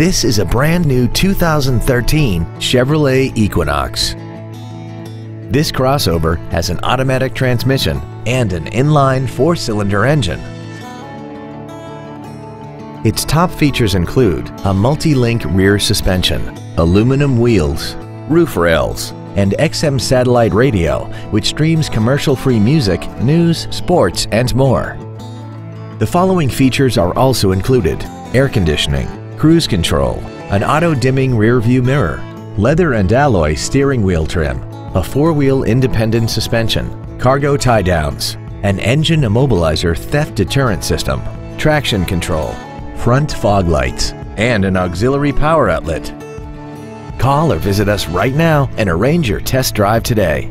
This is a brand new 2013 Chevrolet Equinox. This crossover has an automatic transmission and an inline four-cylinder engine. Its top features include a multi-link rear suspension, aluminum wheels, roof rails, and XM satellite radio, which streams commercial-free music, news, sports, and more. The following features are also included. Air conditioning, cruise control, an auto-dimming rear-view mirror, leather and alloy steering wheel trim, a four-wheel independent suspension, cargo tie-downs, an engine immobilizer theft deterrent system, traction control, front fog lights, and an auxiliary power outlet. Call or visit us right now and arrange your test drive today.